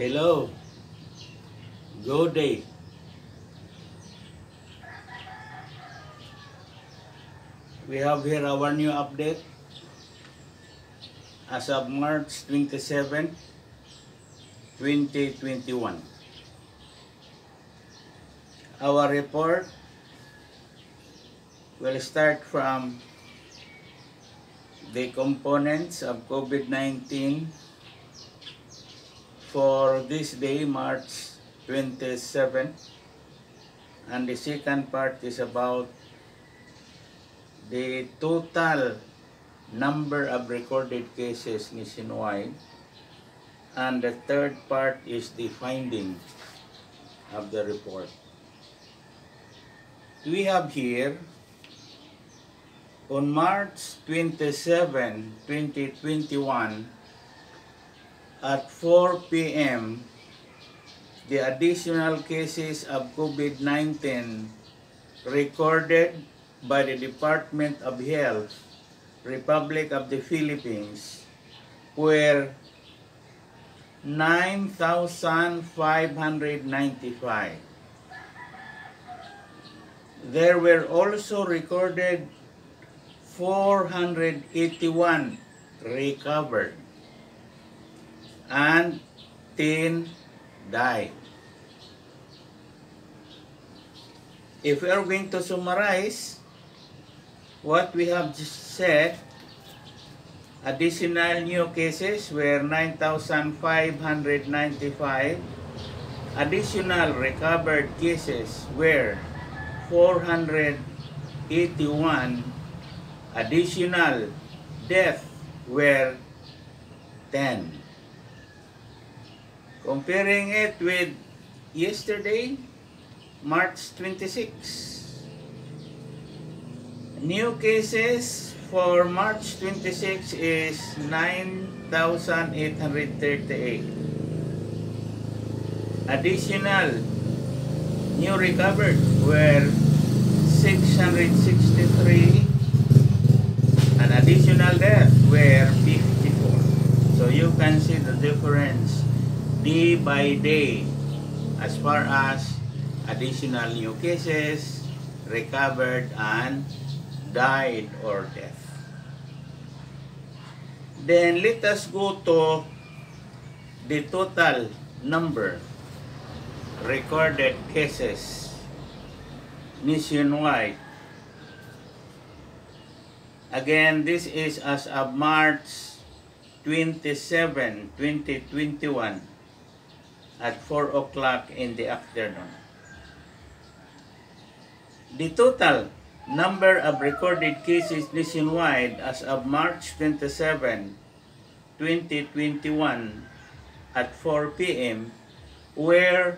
Hello. Good day. We have here our new update as of March 27, 2021. Our report will start from the components of COVID-19 for this day, March 27. And the second part is about the total number of recorded cases nationwide. And the third part is the finding of the report. We have here on March 27, 2021 at 4 p.m. the additional cases of COVID-19 recorded by the Department of Health, Republic of the Philippines were 9,595. There were also recorded 481 recovered and 10 died. If we are going to summarize what we have just said, additional new cases were 9,595. Additional recovered cases were 481 additional death were 10. Comparing it with yesterday, March 26. New cases for March 26 is 9,838. Additional new recovered were 663 an additional death were 54. So you can see the difference day by day as far as additional new cases, recovered, and died or death. Then let us go to the total number recorded cases nationwide Again, this is as of March 27, 2021 at 4 o'clock in the afternoon. The total number of recorded cases nationwide as of March 27, 2021 at 4 p.m. were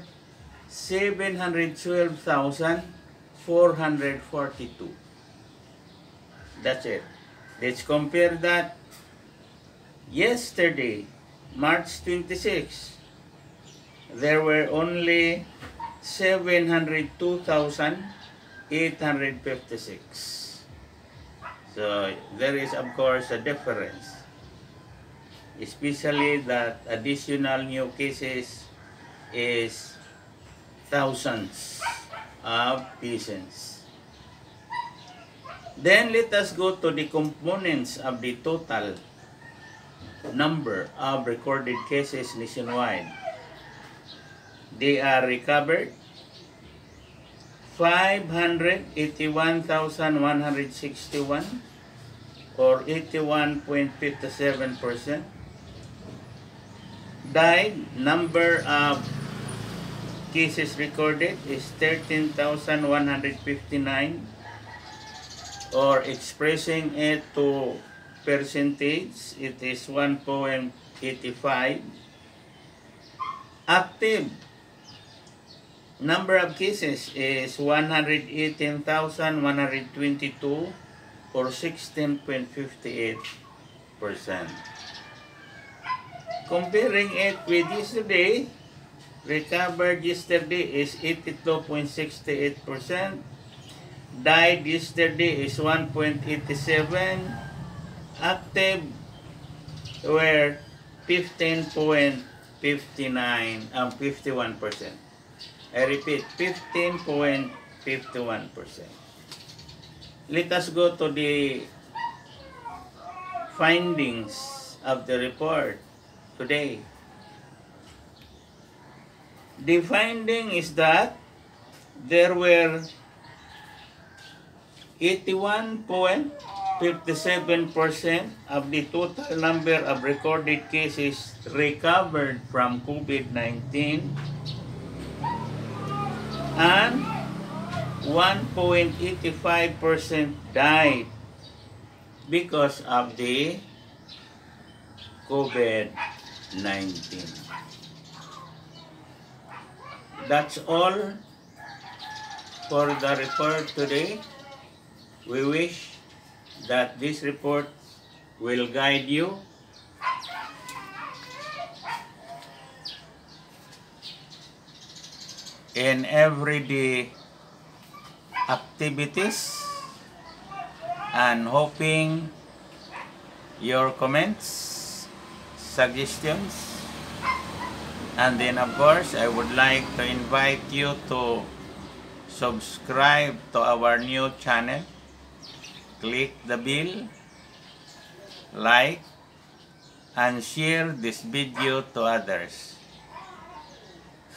712,442. That's it. Let's compare that. Yesterday, March 26, there were only 702,856. So there is of course a difference. Especially that additional new cases is thousands of patients. Then let us go to the components of the total number of recorded cases nationwide. They are recovered 581,161 or 81.57%. Died, number of cases recorded is 13,159 or expressing it to percentage, it is 1.85. Active number of cases is 118,122 or 16.58%. Comparing it with yesterday, recovered yesterday is 82.68%, died yesterday is 1.87 active were 15.58 59, um, 51%. I repeat, 15.51%. Let us go to the findings of the report today. The finding is that there were 81.57% of the total number of recorded cases recovered from COVID-19 and 1.85% died because of the COVID-19. That's all for the report today. We wish that this report will guide you in everyday activities and hoping your comments, suggestions, and then of course I would like to invite you to subscribe to our new channel. Click the bell, like, and share this video to others.